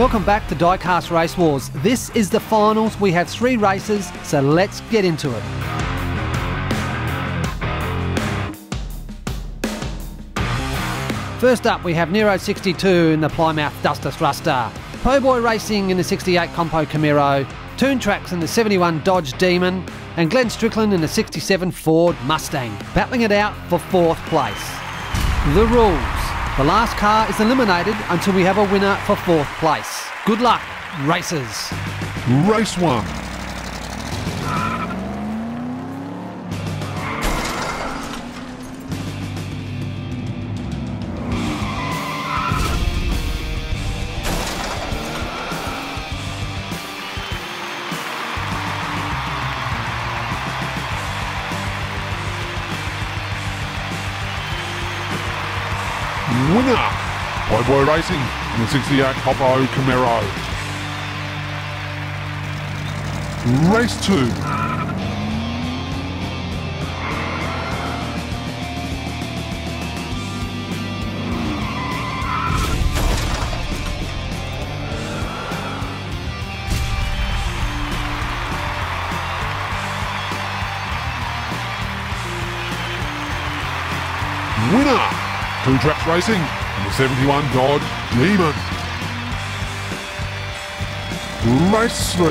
Welcome back to Diecast Race Wars. This is the finals. We have three races, so let's get into it. First up, we have Nero 62 in the Plymouth Duster Thruster, Po'boy Racing in the 68 COPO Camaro, Toon Tracks in the 71 Dodge Demon, and Glenn Strickland in the 67 Ford Mustang, battling it out for fourth place. The rules. The last car is eliminated until we have a winner for fourth place. Good luck, racers. Race one. Winner, Po'boy Racing in the 68 COPO Camaro. Race 2. Winner, Two Tracks Racing in the 71 Dodge Demon. Race 3.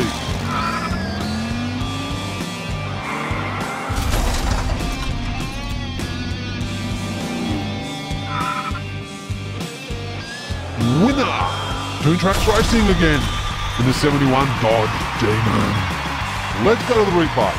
Winner! Two Tracks Racing again in the 71 Dodge Demon. Let's go to the replay.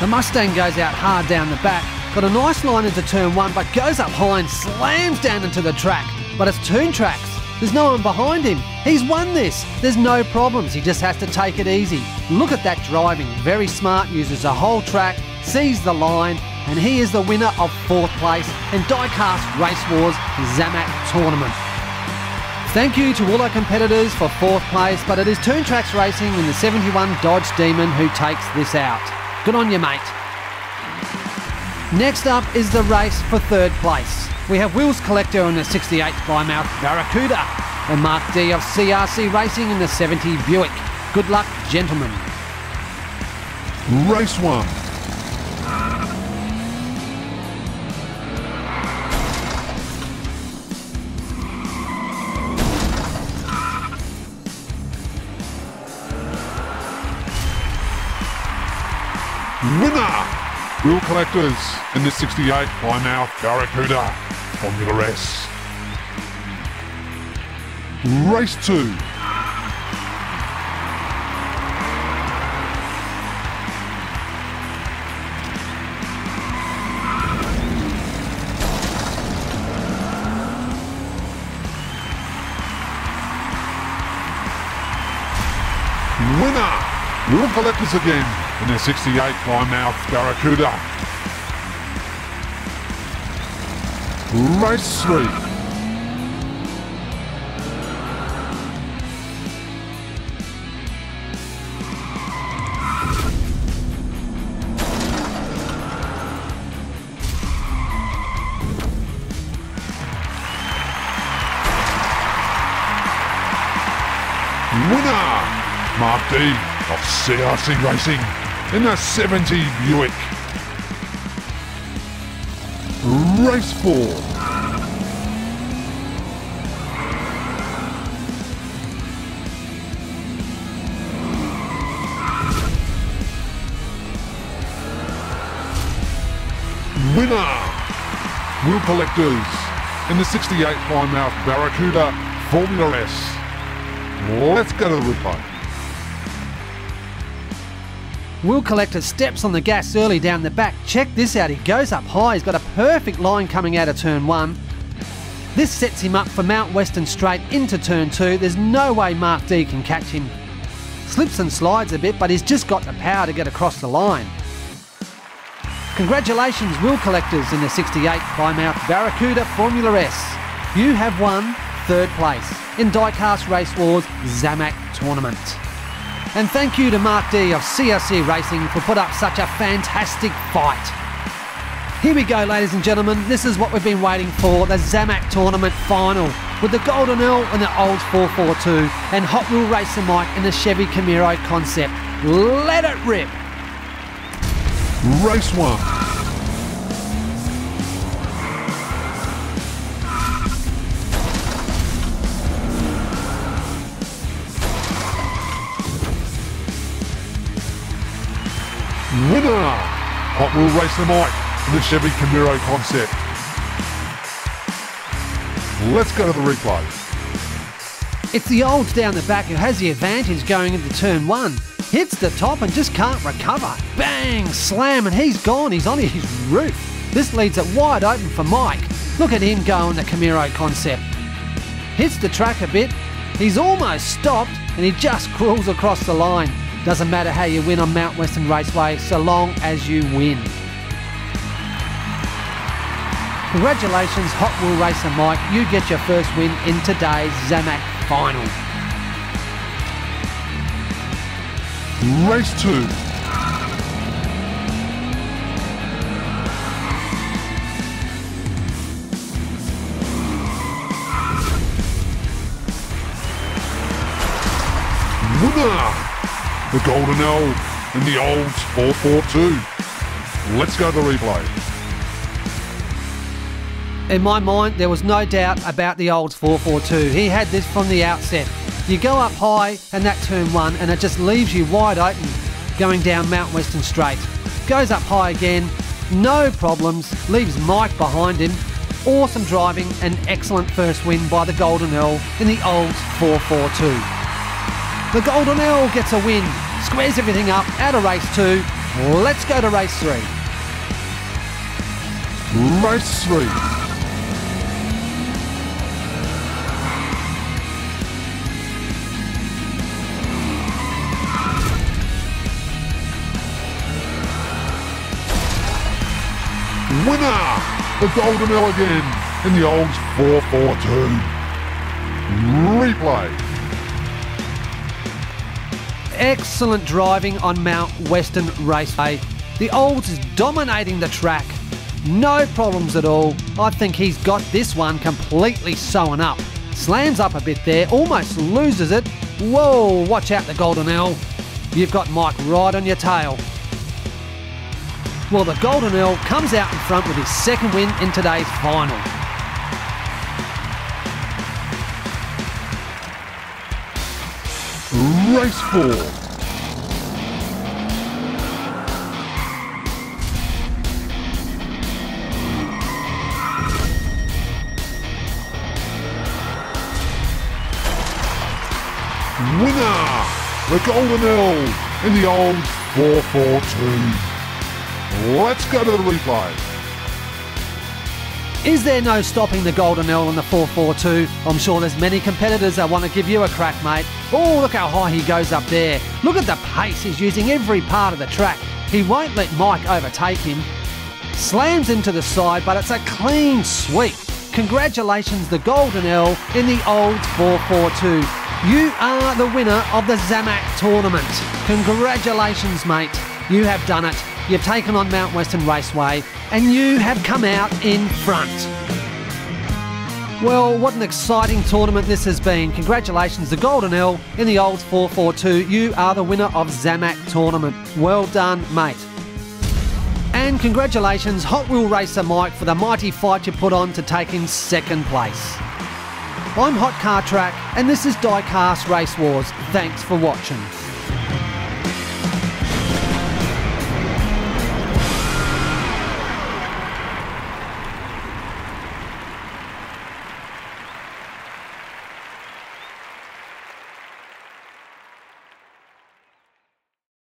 The Mustang goes out hard down the back, got a nice line into turn one, but goes up high and slams down into the track. But it's Toon Tracks. There's no one behind him. He's won this. There's no problems. He just has to take it easy. Look at that driving. Very smart, uses the whole track, sees the line, and he is the winner of fourth place in Diecast Race Wars Zamac Tournament. Thank you to all our competitors for fourth place, but it is Toon Tracks Racing in the 71 Dodge Demon who takes this out. Good on you, mate. Next up is the race for third place. We have Wills Collector in the 68 Plymouth Barracuda and Mark D of CRC Racing in the 70 Buick. Good luck, gentlemen. Race 1. Wheel Collectors in the 68 Plymouth Barracuda Formula S. Race 2. Winner! Wheel Collectors again in their 68 Plymouth Barracuda. Race 3. Winner! Mark D of CRC Racing in the 70 Buick. Race 4. Winner! Wheel Collectors in the 68 Plymouth Barracuda Formula S. Let's go to the replay. Will Collector steps on the gas early down the back. Check this out. He goes up high. He's got a perfect line coming out of turn one. This sets him up for Mount Western straight into turn two. There's no way Mark D can catch him. Slips and slides a bit, but he's just got the power to get across the line. Congratulations, Will Collectors in the 68 Plymouth Barracuda Formula S. You have won third place in Diecast Race Wars Zamac Tournament. And thank you to Mark D of CRC Racing for put up such a fantastic fight. Here we go, ladies and gentlemen. This is what we've been waiting for the Zamac Tournament final. with the Golden Earl and the old 442 and Hot Wheel Racer Mike in the Chevy Camaro concept. Let it rip! Race 1. Winner! Hot Wheel Racer Mike in the Chevy Camaro concept. Let's go to the replay. It's the old down the back who has the advantage going into turn one. Hits the top and just can't recover. Bang! Slam and he's gone. He's on his roof. This leaves it wide open for Mike. Look at him go on the Camaro concept. Hits the track a bit. He's almost stopped and he just crawls across the line. Doesn't matter how you win on Mount Western Raceway so long as you win. Congratulations, Hot Wheel Racer Mike. You get your first win in today's Zamac final. Race 2. Winner! The Golden L in the old 442. Let's go to the replay. In my mind, there was no doubt about the old 442. He had this from the outset. You go up high and that turn one, and it just leaves you wide open going down Mount Western Straight. Goes up high again, no problems, leaves Mike behind him. Awesome driving and excellent first win by the Golden Earl in the old 442. The Golden Earl gets a win, squares everything up out of race two. Let's go to race three. Race 3. Winner! The Golden L again in the old 442. Replay. Excellent driving on Mount Western Raceway. The Olds is dominating the track. No problems at all. I think he's got this one completely sewn up. Slams up a bit there, almost loses it. Whoa, watch out the Golden L. You've got Mike right on your tail. Well, the Golden Earl comes out in front with his second win in today's final. Race 4. Winner! The Golden L in the old 442. Let's go to the replay. Is there no stopping the Golden Earl in the 442? I'm sure there's many competitors that want to give you a crack, mate. Oh, look how high he goes up there. Look at the pace he's using every part of the track. He won't let Mike overtake him. Slams into the side, but it's a clean sweep. Congratulations, the Golden Earl in the old 442. You are the winner of the Zamac tournament. Congratulations, mate. You have done it. You've taken on Mount Western Raceway and you have come out in front. Well, what an exciting tournament this has been. Congratulations, the Golden L in the old 442. You are the winner of Zamac tournament. Well done, mate. And congratulations, Hot Wheel Racer Mike, for the mighty fight you put on to take in second place. I'm Hot Car Track, and this is Diecast Race Wars. Thanks for watching.